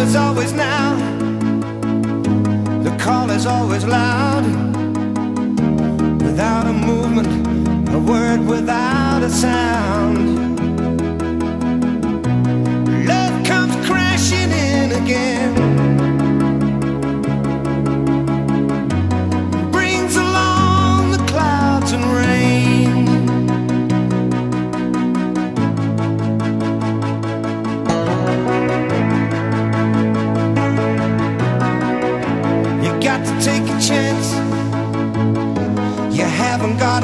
is always now. The call is always loud. Without a movement, a word without a sound. Love comes crashing in again.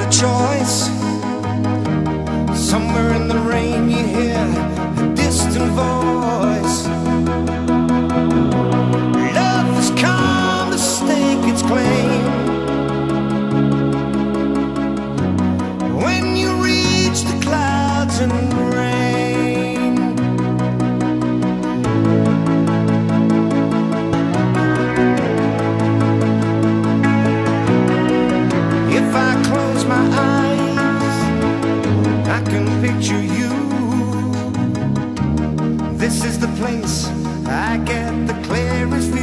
a choice. Somewhere in the rain you hear the clearest